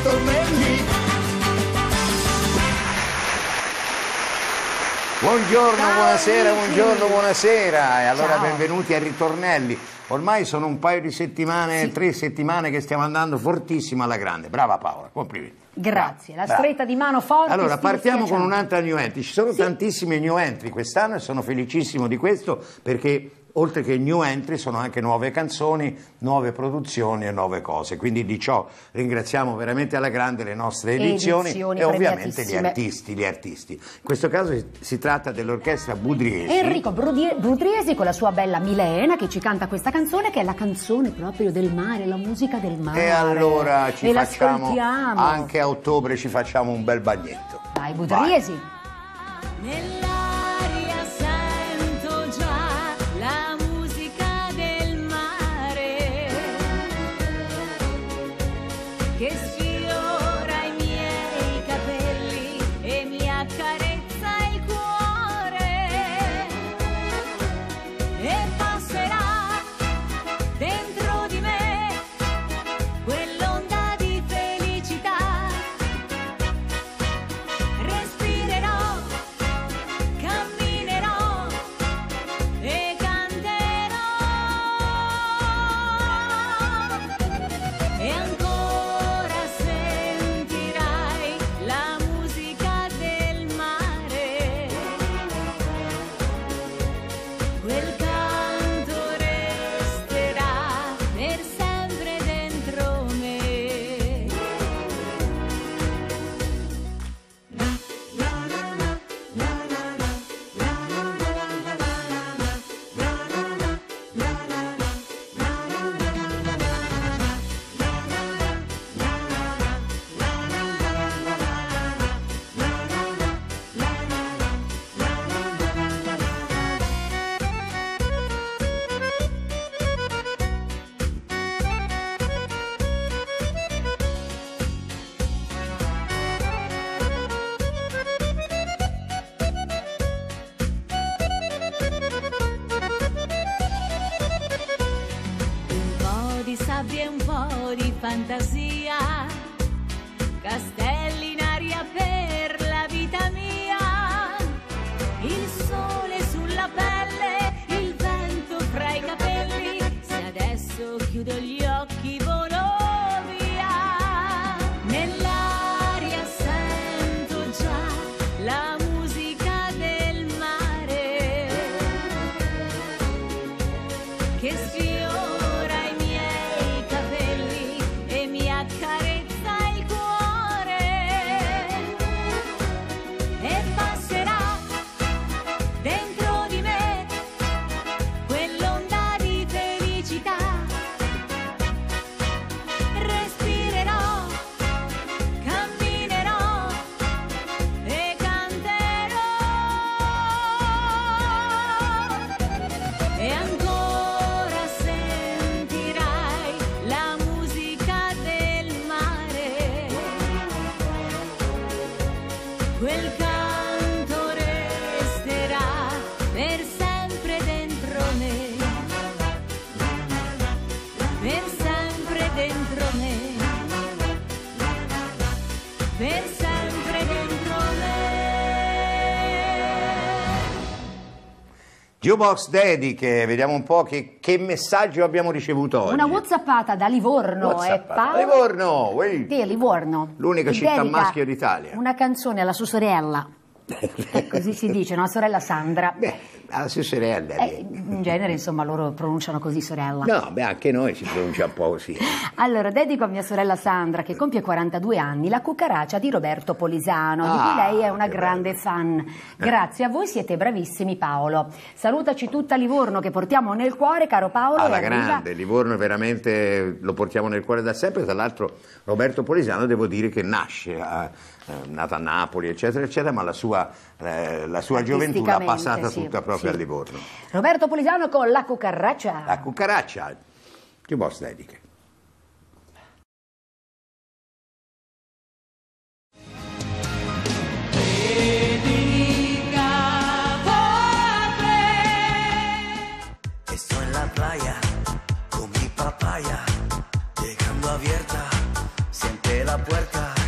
ritornelli. Buongiorno, Ciao, buonasera, amici. buongiorno, buonasera. E allora Ciao. benvenuti a Ritornelli. Ormai sono un paio di settimane, tre settimane che stiamo andando fortissimo alla grande. Brava Paola, complimenti. Grazie, la stretta di mano forte. Allora, partiamo con un'altra new entry. Ci sono tantissime new entry quest'anno e sono felicissimo di questo perché oltre che new entry sono anche nuove canzoni, nuove produzioni e nuove cose. Quindi di ciò ringraziamo veramente alla grande le nostre edizioni, Edizioni e ovviamente gli artisti, gli artisti. In questo caso si- tratta dell'orchestra Budriesi. Enrico Brudriesi con la sua bella Milena che ci canta questa canzone che è la canzone proprio del mare, la musica del mare. E allora ci e facciamo anche a ottobre ci facciamo un bel bagnetto. Dai, Budriesi. Nell'aria po' Jukebox Dediche, vediamo un po' che, che messaggio abbiamo ricevuto oggi. Una whatsappata da Livorno WhatsApp. è Paolo Livorno, uè. Livorno. L'unica città maschio d'Italia. Una canzone alla sua sorella. Eh, Così si dice, no? Sorella Sandra. Beh, alla sua sorella. Eh, in genere, insomma, loro pronunciano così sorella. No, beh, anche noi si pronuncia un po' così. Allora, dedico a mia sorella Sandra, che compie 42 anni, la cucaraccia di Roberto Polisano, di Ah, cui lei è una grande bello. fan. Grazie a voi, siete bravissimi, Paolo. Salutaci tutta Livorno che portiamo nel cuore, caro Paolo. Alla e arriva- grande, Livorno veramente lo portiamo nel cuore da sempre, tra l'altro Roberto Polisano devo dire che nasce, eh, eh, nato a Napoli eccetera eccetera, ma la sua, eh, la sua gioventù l'ha passata sì, tutta proprio sì. a Livorno. Roberto Polisano con la cucaraccia. La cucaraccia, che boss dediche. Estoy en la playa con mi papaya, llegando abierta, siente la puerta.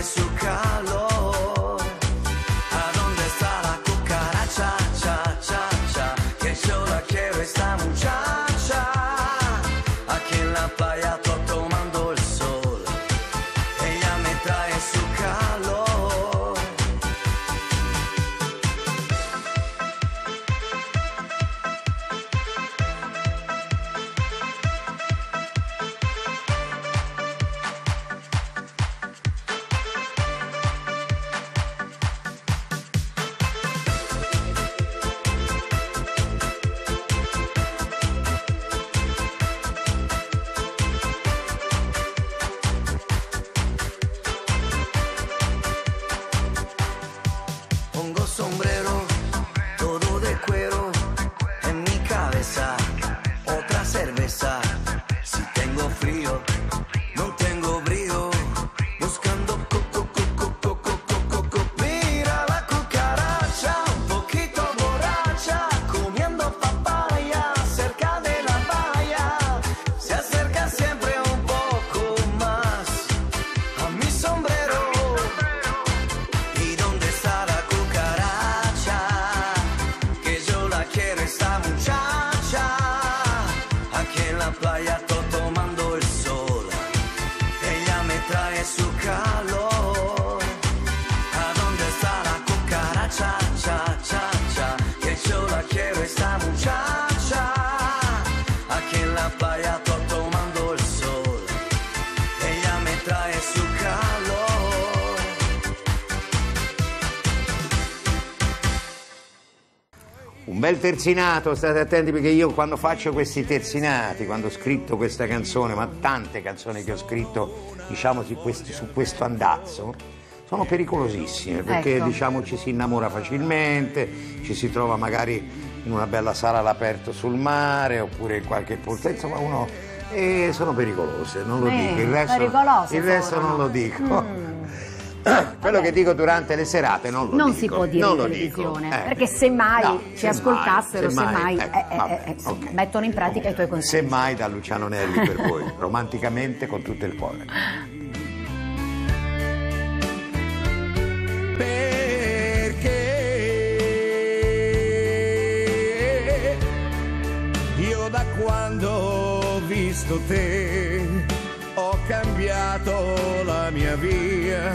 Me trae su sombrero, bel terzinato, state attenti perché io quando faccio questi terzinati, quando ho scritto questa canzone, ma tante canzoni che ho scritto, diciamo, su, questi- su questo andazzo, sono pericolosissime perché Ecco. diciamo ci si innamora facilmente, ci si trova magari in una bella sala all'aperto sul mare oppure in qualche posto, insomma uno... E sono pericolose, non lo Eh, dico, il resto, il resto non lo dico. Mm. Quello che dico durante le serate non lo Non dico. si può dire non in televisione, dico. Eh. perché semmai No, ci semmai, ascoltassero, semmai, ecco, eh, eh, vabbè, eh, sì, ok. mettono in pratica i tuoi consigli. Semmai da Luciano Nelli per voi, romanticamente con tutto il cuore. Perché io da quando ho visto te ho cambiato la mia via,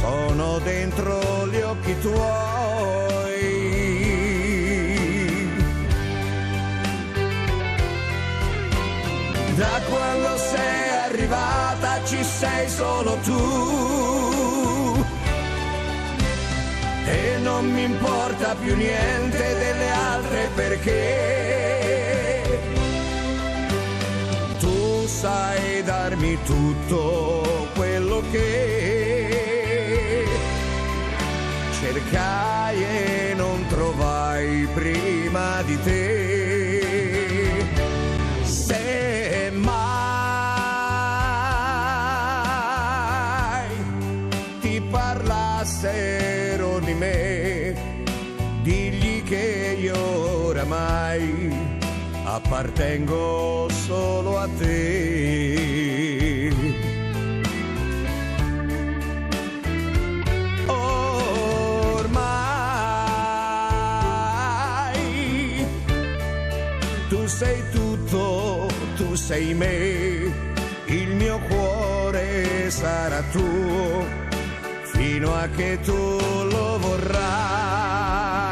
sono dentro gli occhi tuoi. Da quando sei arrivata ci sei solo tu e non mi importa più niente delle altre perché tu sai darmi tutto quello che cercai e non trovai prima di te. Se mai ti parlassero di me, digli che io oramai appartengo solo a te. Sei me, il mio cuore sarà tuo fino a che tu lo vorrai.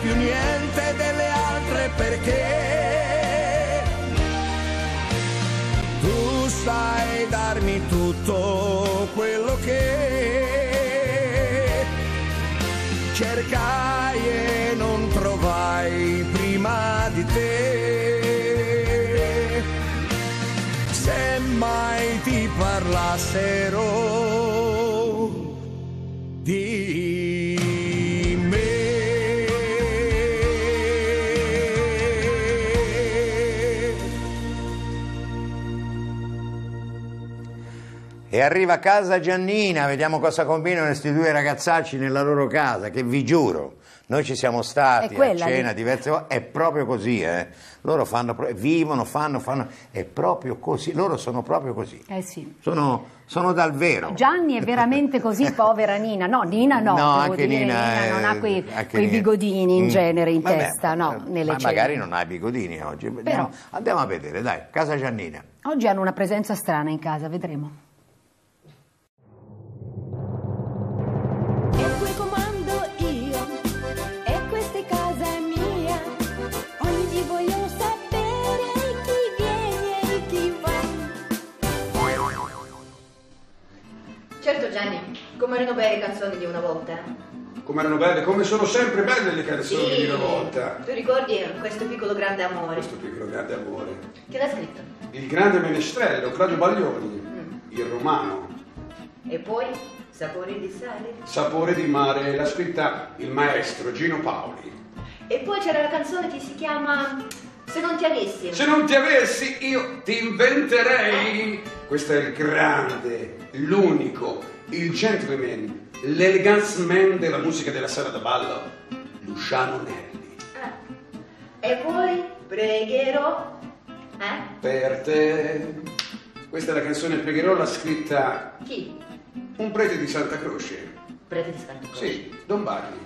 Più niente delle altre perché tu sai darmi tutto quello che cercai e non trovai prima di te. Se mai ti parlassero E arriva a casa Giannina, vediamo cosa combinano questi due ragazzacci nella loro casa, che vi giuro, noi ci siamo stati a cena lì. diverse volte, è proprio così, eh. Loro fanno, vivono, fanno, fanno, è proprio così, loro sono proprio così. Eh sì. Sono, sono dal vero. Gianni è veramente così, povera Nina. No, Nina no, No, anche dire, Nina, è- non ha quei, quei Nina. bigodini in Mm. genere in Vabbè, testa, no, nelle ma cene. magari non ha i bigodini oggi. Andiamo, andiamo a vedere, dai, casa Giannina. Oggi hanno una presenza strana in casa, vedremo. Come erano belle le canzoni di una volta. Come erano belle, come sono sempre belle le canzoni di una volta. Tu ricordi questo piccolo grande amore? Questo piccolo grande amore. Chi l'ha scritto? Il grande menestrello, Claudio Baglioni, il romano. E poi Sapori di sale. Sapore di mare, l'ha scritta il maestro Gino Paoli. E poi c'era la canzone che si chiama Se non ti avessi. Se non ti avessi, io ti inventerei. Questo è il grande, l'unico, il gentleman, l'elegance man della musica della sala da ballo, Luciano Nelli. Ah. E poi pregherò. Eh? Per te. Questa è la canzone Pregherò, l'ha scritta Chi? un prete di Santa Croce. Prete di Santa Croce. Sì, Don Bardi.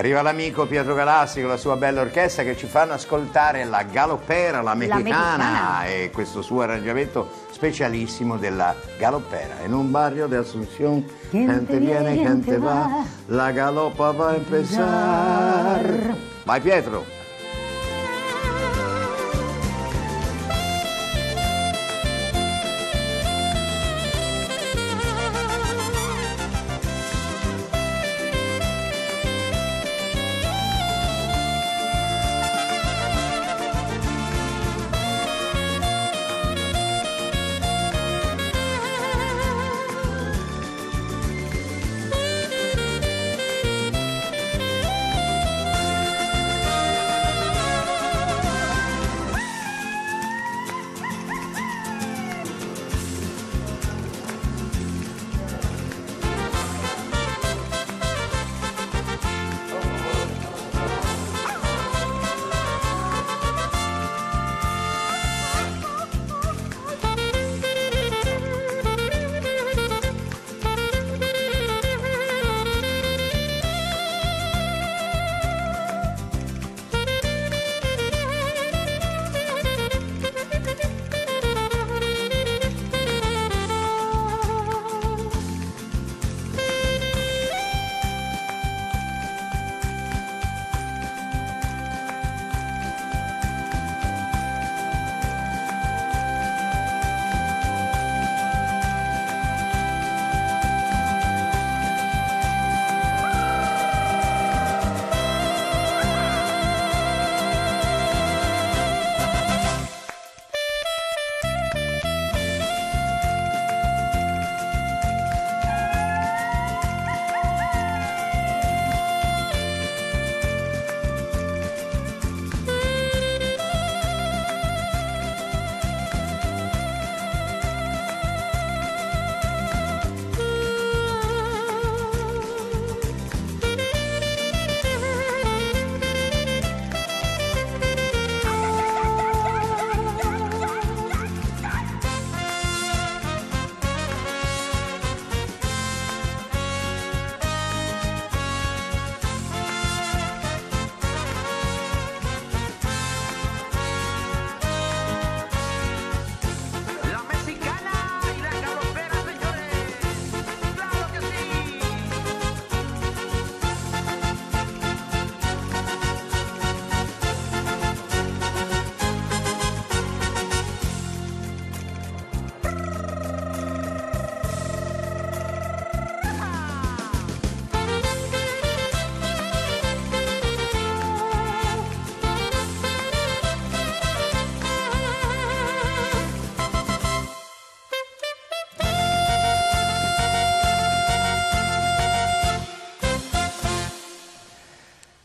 Arriva l'amico Pietro Galassi con la sua bella orchestra che ci fanno ascoltare la galoppera, la mexicana, e questo suo arrangiamento specialissimo della galoppera. In un barrio di Asunción, gente viene, gente va, la galoppa va a empezar. Vai Pietro!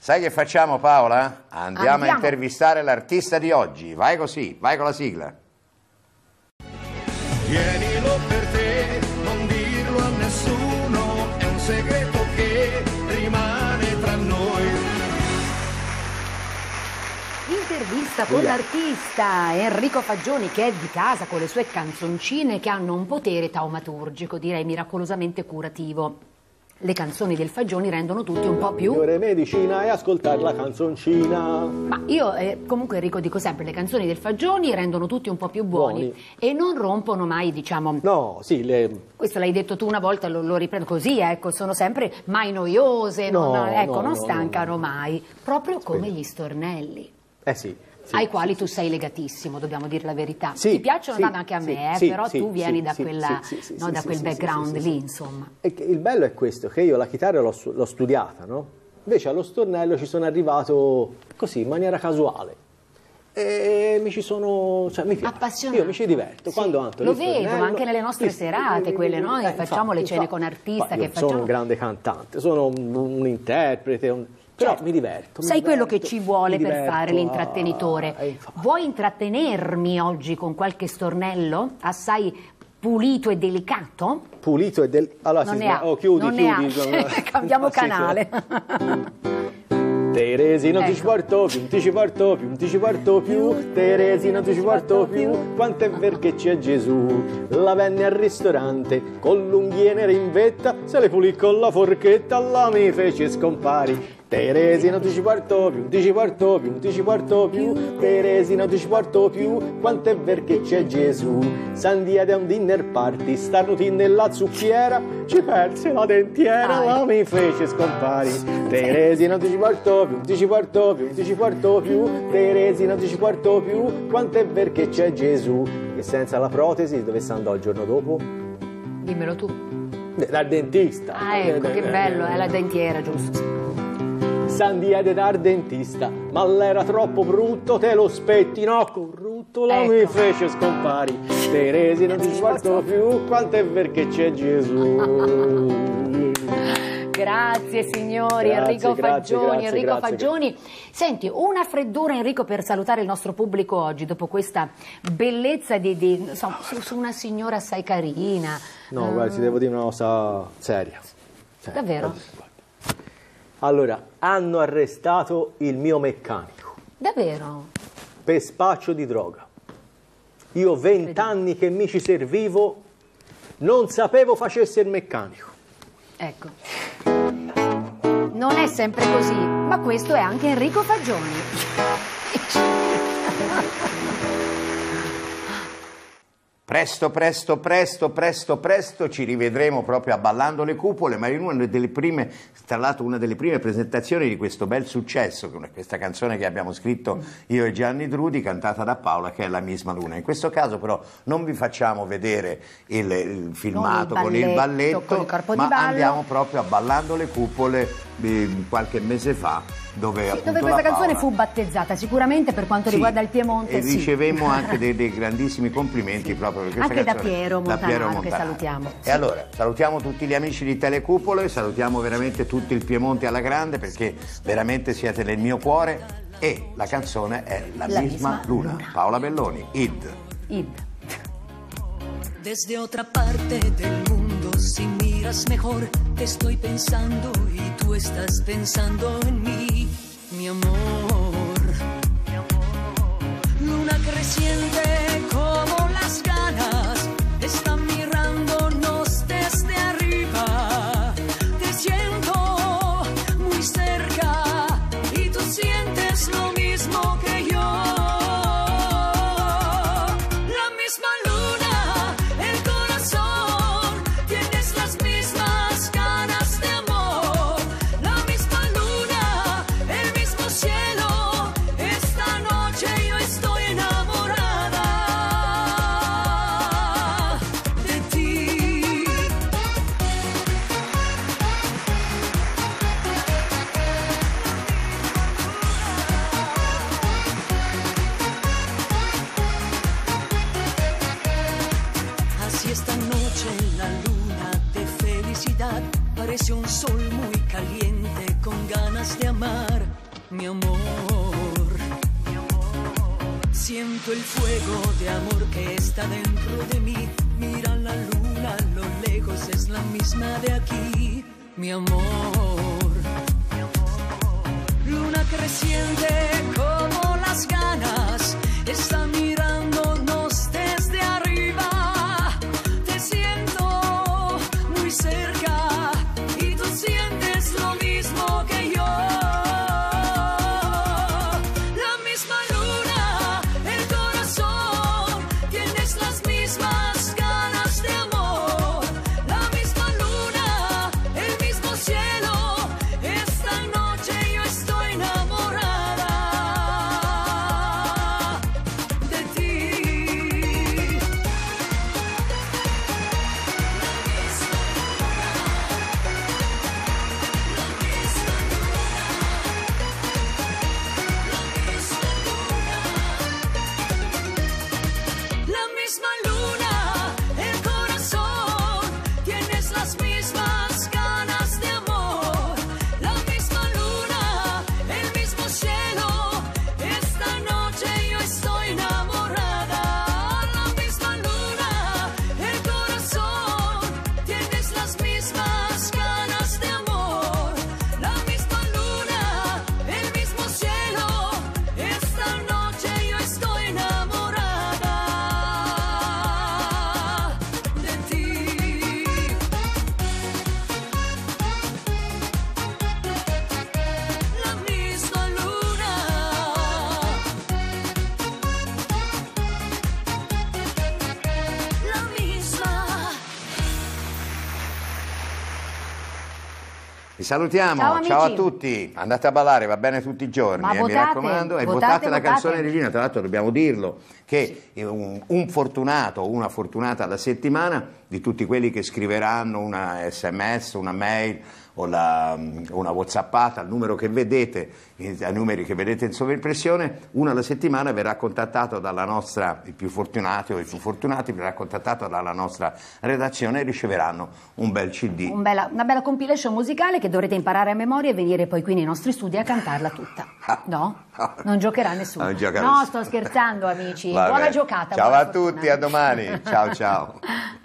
Sai che facciamo Paola? Andiamo, a Andiamo. intervistare l'artista di oggi. Vai così, vai con la sigla. Tienilo per te, non dirlo a nessuno, è un segreto che rimane tra noi. Intervista con l'artista Enrico Fagioni che è di casa con le sue canzoncine che hanno un potere taumaturgico, direi miracolosamente curativo. Le canzoni del Fagioni rendono tutti un po' più... Migliore medicina è ascoltare la canzoncina. Ma io eh, comunque Enrico dico sempre, le canzoni del Fagioni rendono tutti un po' più buoni, Buoni. e non rompono mai, diciamo... No, sì, le... Questo l'hai detto tu una volta, lo, lo riprendo così, ecco, sono sempre mai noiose, non, No, ecco, no, non no, stancano no. mai, proprio come gli stornelli. Eh sì. Sì, ai quali tu sei legatissimo, dobbiamo dire la verità. Ti piacciono tanto anche a me, eh, però tu vieni da, quella, no, quel background lì, insomma. E il bello è questo, che io la chitarra l'ho, stu- l'ho studiata, no? Invece allo stornello ci sono arrivato così, in maniera casuale. E mi ci sono... Cioè, mi. Appassionato. Io mi ci diverto. Sì. Quando Anto Lo vedo, ma anche nelle nostre Sì, serate, quelle, no? eh, Facciamo le cene infatti. con artista che io facciamo- Sono un grande cantante, sono un, un interprete, un- però Certo. mi diverto. mi Sai quello che diverto, ci vuole per diverto fare l'intrattenitore? infatti. Vuoi intrattenermi oggi con qualche stornello assai pulito e delicato? Pulito e del... Allora non si ha, oh, chiudi, non chiudi. Cambiamo Ah, canale. Teresi non ti Ecco. ci porto più, non ti ci porto più, non ti ci porto più, Teresi non ti ci porto più, quanto è vero che c'è Gesù. La venne al ristorante, con l'unghie nere in vetta, se le pulì con la forchetta, la mi fece scompari. Teresi non ti ci porto più, non ti ci porto più, non ti ci porto più, Teresi non ti ci porto più, quanto è vero che c'è Gesù. S'andiede a un dinner party, starnuti nella zucchiera, ci perse la dentiera, la mi fece scompari. Teresi non ti ci porto più, non ti ci porto più, non ti ci porto più, Teresi non ti ci porto più, quanto è vero che c'è Gesù. E senza la protesi dove si andò il giorno dopo? Dimmelo tu. Dal dentista. Ah, ecco, che bello, è la dentiera, giusto? S'andiede dal dentista, ma l'era troppo brutto, te lo spettinò corrutto, la mi Ecco. fece scompari. Teresi non ti porto più, quanto è vero che c'è Gesù. Grazie signori, Grazie, Enrico grazie, Fagioni, grazie, Enrico. Fagioni. Senti, una freddura Enrico per salutare il nostro pubblico oggi, dopo questa bellezza di, di- insomma, su, su una signora assai carina. No, guarda, ti devo dire una cosa seria. Seria, Davvero? guarda. Allora, hanno arrestato il mio meccanico Davvero? per spaccio di droga. Io vent'anni che mi ci servivo, non sapevo facesse il meccanico. Ecco. Non è sempre così, ma questo è anche Enrico Fagioni. Presto, presto, presto, presto, presto ci rivedremo proprio a Ballando le Cupole, ma in una delle prime, tra l'altro una delle prime presentazioni di questo bel successo, con questa canzone che abbiamo scritto io e Gianni Drudi, cantata da Paola, che è La misma luna. In questo caso però non vi facciamo vedere il, il filmato con il balletto, balletto, con il corpo di ma ballo. andiamo proprio a Ballando le Cupole qualche mese fa, dove appunto Dove questa canzone Paola- fu battezzata, sicuramente per quanto sì, riguarda il Piemonte, e sì. ricevemmo anche dei, dei grandissimi complimenti proprio per questa Anche da canzone. Piero Da Montanaro, che Montanaro. salutiamo. E allora salutiamo tutti gli amici di Telecupole, salutiamo veramente tutto il Piemonte alla grande perché veramente siete nel mio cuore e la canzone è La, La misma, misma luna. luna. Paola Belloni, Id. Id. Desde otra parte del mundo, si miras mejor, te estoy pensando y estás pensando en mí, mi amor. De amar, mi amor. Siento el fuego de amor que está dentro de mí. Mira la luna lo lejos, es la misma de aquí, mi amor. Luna creciente como las ganas, salutiamo, Ciao, amici. a tutti, andate a ballare, va bene tutti i giorni, eh, mi votate, raccomando, e votate, votate, la votate. canzone regina, tra l'altro dobbiamo dirlo, che è un, un fortunato o una fortunata alla settimana di tutti quelli che scriveranno una sms, una mail o la- una whatsappata al numero che vedete, ai numeri che vedete in sovraimpressione, una alla settimana verrà contattato dalla nostra, i più fortunati o i più fortunati, verrà contattato dalla nostra redazione e riceveranno un bel CD. Un bella- una bella compilation musicale che dovrete imparare a memoria e venire poi qui nei nostri studi a cantarla tutta. No? Non giocherà nessuno. Non giocherà no, nessuno. sto scherzando, amici. Va Buona giocata. Ciao buona a fortuna. tutti, a domani. Ciao ciao.